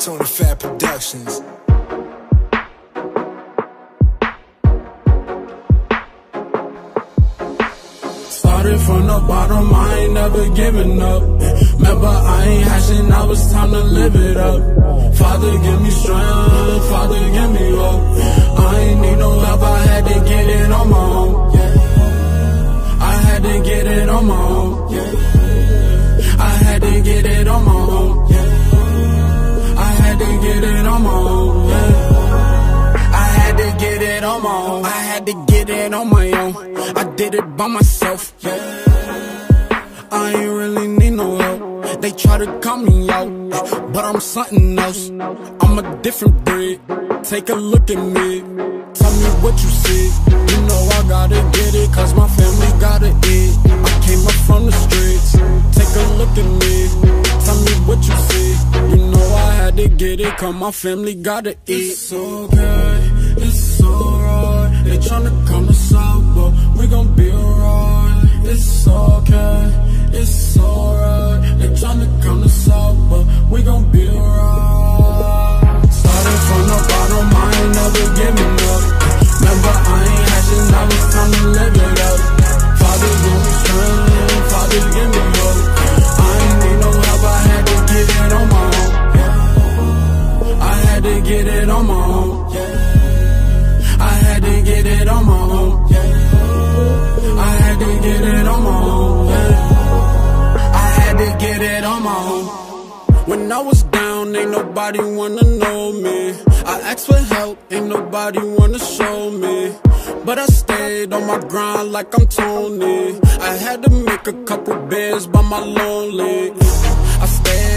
Tony Fat Productions. Started from the bottom, I ain't never giving up. Remember, I ain't hashing, now it's time to live it up. Father, give me strength, Father, give me hope. I ain't need no I had to get it on my own. I did it by myself. I ain't really need no help. They try to call me out, but I'm something else. I'm a different breed. Take a look at me. Tell me what you see. You know I gotta get it, cause my family gotta eat. I came up from the streets. Take a look at me. Tell me what you see. You know I had to get it, cause my family gotta eat. It's okay, it's alright. They tryna come us out, but we gon' be alright. It's okay, it's alright. They tryna come us out, but we gon' be alright. When I was down, ain't nobody wanna know me. I asked for help, ain't nobody wanna show me. But I stayed on my grind like I'm Tony. I had to make a couple beers by my lonely. I stayed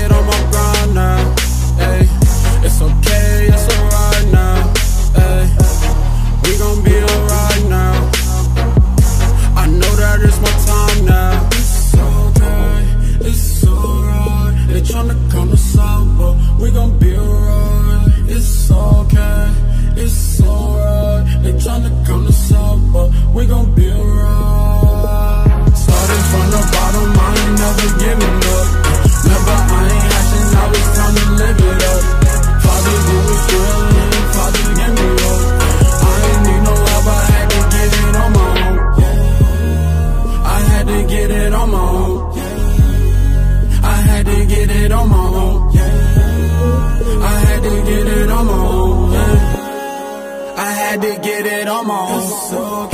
had to get it on my own. It's